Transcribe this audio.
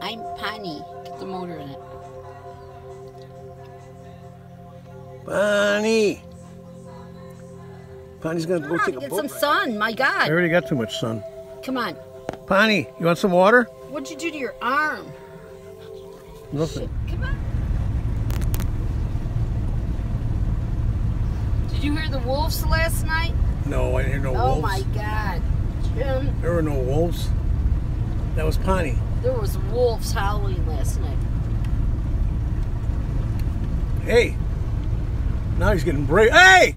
I'm Pani. Get the motor in it. Pani! Pani's gonna go Come take on, a get boat some ride. sun. My God. I God. already got too much sun. Come on. Pani, you want some water? What'd you do to your arm? Nothing. Come on. Did you hear the wolves last night? No, I didn't hear no Oh wolves. Oh my God. Jim, There were no wolves. That was Bonnie. there was wolves howling last night. Hey. Now he's getting brave. Hey!